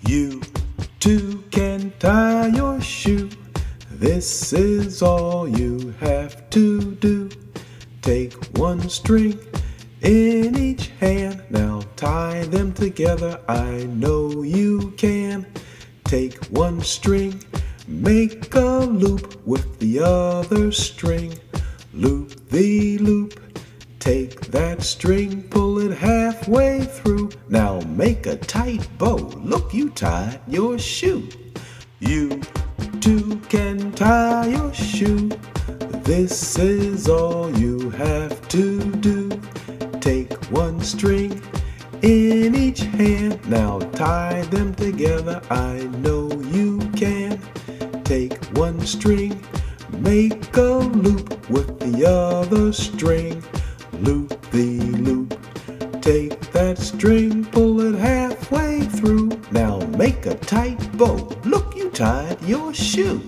You too can tie your shoe. This is all you have to do. Take one string in each hand. Now tie them together. I know you can. Take one string, make a loop with the other string. Loop the loop. Take that string, pull it halfway through. Make a tight bow. Look, you tied your shoe. You too can tie your shoe. This is all you have to do. Take one string in each hand. Now tie them together. I know you can. Take one string, make a loop with the other string. Loop the that string, pull it halfway through. Now make a tight bow. Look, you tied your shoe.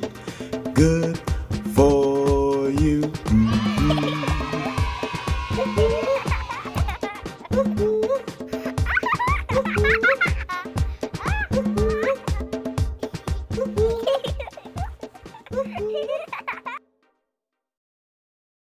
Good for you. Ha ha ha!